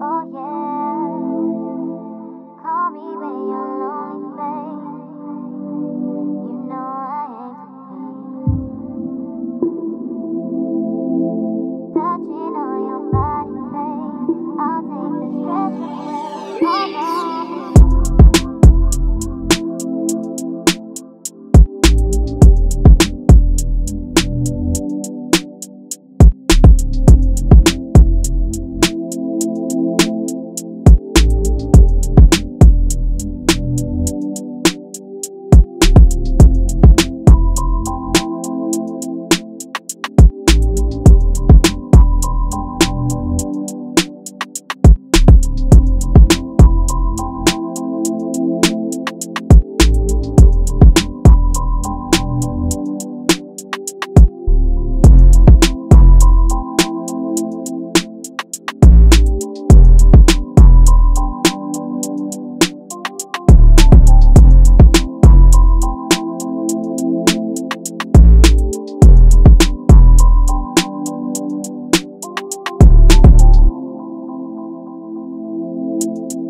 Oh yeah. Música